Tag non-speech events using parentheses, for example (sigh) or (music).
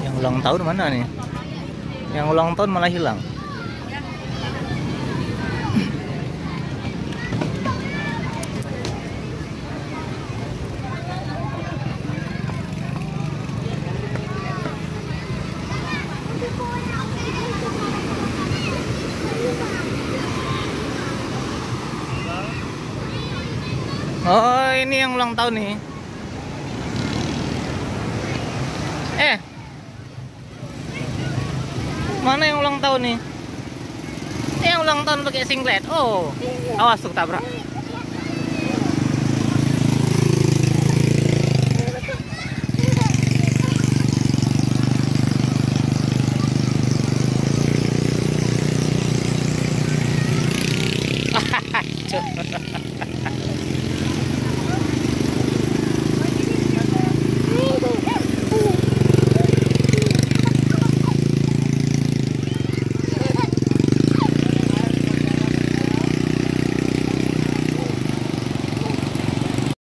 Yang ulang tahun mana nih? Yang ulang tahun malah hilang. Oh, ini yang ulang tahun nih. Eh. Mana yang ulang tahun nih? Eh, yang ulang tahun pakai singlet. Oh. Awas tuh tabrak. Hahaha. (laughs)